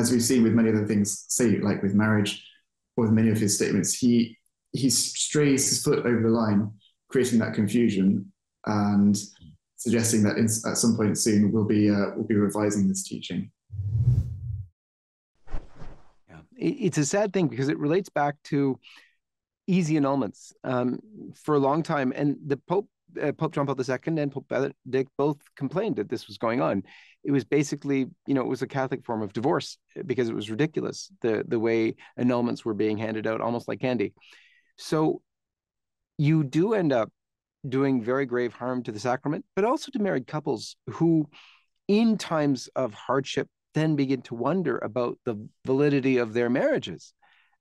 as we've seen with many other things, say like with marriage or with many of his statements, he he strays his foot over the line, creating that confusion and suggesting that in, at some point soon we'll be uh, we'll be revising this teaching. Yeah, it's a sad thing because it relates back to easy annulments um, for a long time, and the Pope uh, Pope John Paul II and Pope Benedict both complained that this was going on. It was basically, you know, it was a Catholic form of divorce because it was ridiculous the the way annulments were being handed out almost like candy. So you do end up doing very grave harm to the sacrament, but also to married couples who, in times of hardship, then begin to wonder about the validity of their marriages.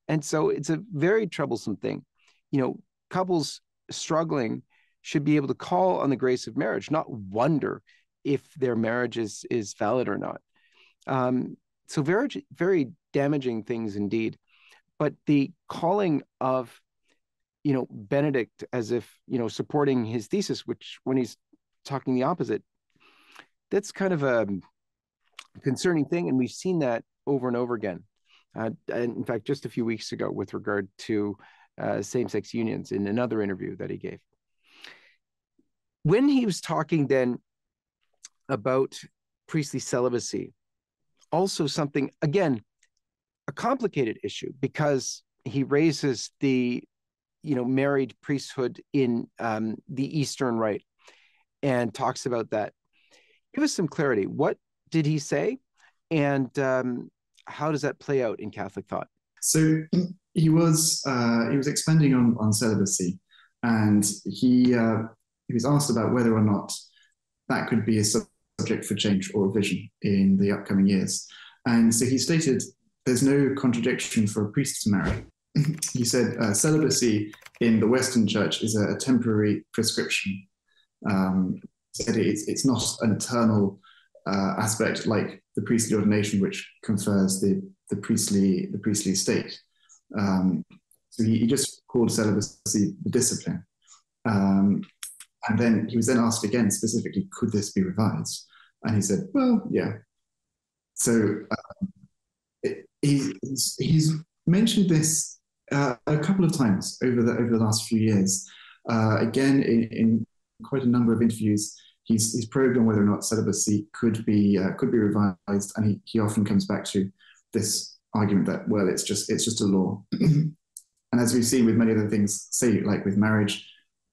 And so it's a very troublesome thing. You know, couples struggling should be able to call on the grace of marriage, not wonder if their marriage is, is valid or not. Um, so very, very damaging things indeed. But the calling of, you know, Benedict as if, you know, supporting his thesis, which when he's talking the opposite, that's kind of a concerning thing. And we've seen that over and over again. Uh, and in fact, just a few weeks ago with regard to uh, same-sex unions in another interview that he gave when he was talking then about priestly celibacy, also something, again, a complicated issue because he raises the you know married priesthood in um, the eastern rite and talks about that. Give us some clarity. What did he say? And um, how does that play out in catholic thought? So he was uh, he was expanding on on celibacy and he uh, he was asked about whether or not that could be a subject for change or revision in the upcoming years. And so he stated there's no contradiction for a priest to marry. he said uh, celibacy in the Western Church is a, a temporary prescription. Um, said it's, it's not an eternal uh, aspect like the priestly ordination, which confers the, the priestly the priestly state. Um, so he, he, just called celibacy the discipline. Um, and then he was then asked again specifically, could this be revised? And he said, well, yeah. So um, it, he, he's, he's, mentioned this uh, a couple of times over the over the last few years. Uh, again, in, in, quite a number of interviews, he's, he's probed on whether or not celibacy could be uh, could be revised, and he, he often comes back to this argument that well, it's just it's just a law. and as we've seen with many other things, say like with marriage,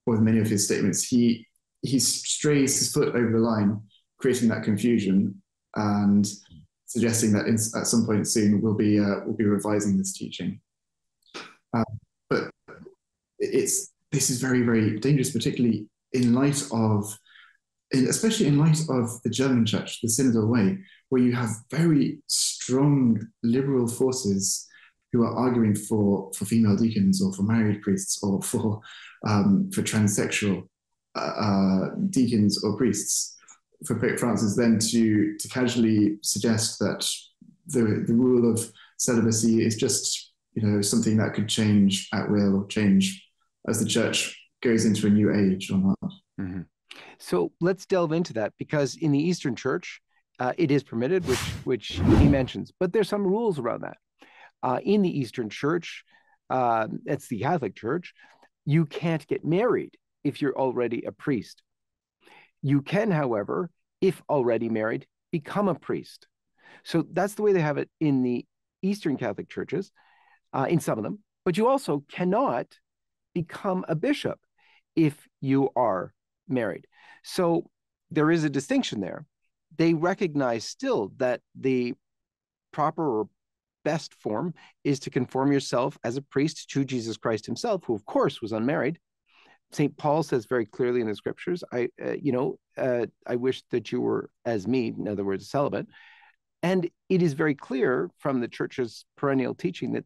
with many of his statements, he he strays his foot over the line, creating that confusion and suggesting that in, at some point soon we'll be uh, we'll be revising this teaching. Uh, but it's this is very very dangerous, particularly in light of, in, especially in light of the German Church, the synodal way, where you have very strong liberal forces who are arguing for for female deacons or for married priests or for um, for transsexual uh, uh, deacons or priests for Pope Francis then to to casually suggest that the the rule of celibacy is just you know something that could change at will or change as the church goes into a new age or not. Mm-hmm. So let's delve into that because in the Eastern Church, uh, it is permitted, which which he mentions, but there's some rules around that. Uh, in the Eastern Church, uh, it's the Catholic Church you can't get married if you're already a priest. You can, however, if already married, become a priest. So that's the way they have it in the Eastern Catholic churches, uh, in some of them. But you also cannot become a bishop if you are married. So there is a distinction there. They recognize still that the proper or best form is to conform yourself as a priest to Jesus Christ himself, who of course was unmarried. St. Paul says very clearly in the scriptures, I, uh, you know, uh, I wish that you were as me, in other words, celibate. And it is very clear from the church's perennial teaching that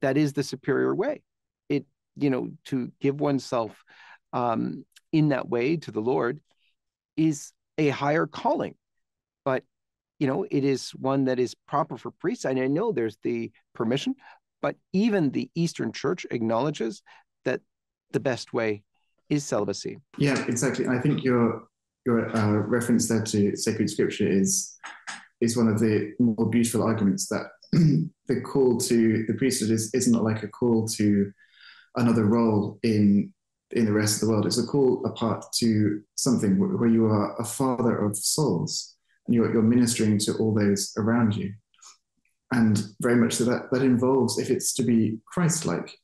that is the superior way. It, you know, to give oneself um, in that way to the Lord is a higher calling. But you know, it is one that is proper for priests. And I know there's the permission, but even the Eastern Church acknowledges that the best way is celibacy. Yeah, exactly. I think your your uh, reference there to sacred scripture is is one of the more beautiful arguments that the call to the priesthood is, is not like a call to another role in in the rest of the world. It's a call apart to something where you are a father of souls and you're, you're ministering to all those around you. And very much so that, that involves, if it's to be Christ like,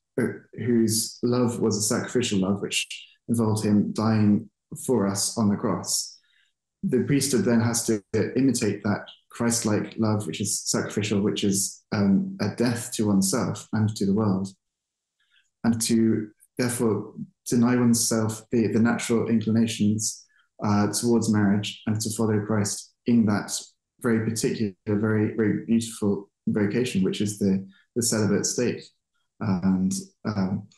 whose love was a sacrificial love, which involved him dying for us on the cross, the priesthood then has to imitate that Christ like love, which is sacrificial, which is um, a death to oneself and to the world. And to therefore deny oneself the, the natural inclinations uh, towards marriage and to follow Christ in that very particular, very, very beautiful vocation, which is the, the celibate state. And um,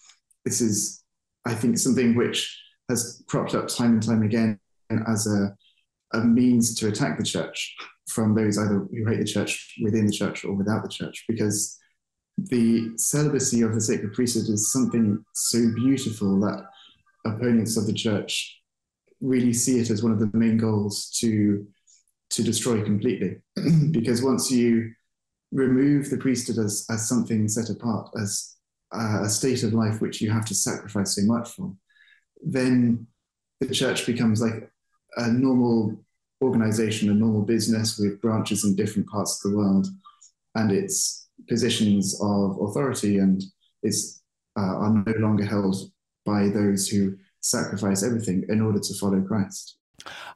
this is, I think, something which has cropped up time and time again as a, a means to attack the church from those either who hate the church within the church or without the church, because the celibacy of the sacred priesthood is something so beautiful that opponents of the church really see it as one of the main goals to to destroy completely because once you remove the priesthood as, as something set apart as uh, a state of life which you have to sacrifice so much for then the church becomes like a normal organization a normal business with branches in different parts of the world and its positions of authority and is uh, are no longer held by those who sacrifice everything in order to follow Christ.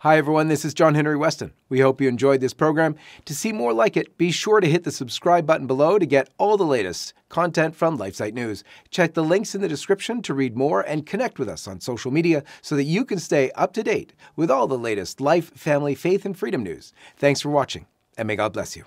Hi, everyone. This is John Henry Westen. We hope you enjoyed this program. To see more like it, be sure to hit the subscribe button below to get all the latest content from LifeSite News. Check the links in the description to read more and connect with us on social media so that you can stay up to date with all the latest life, family, faith, and freedom news. Thanks for watching, and may God bless you.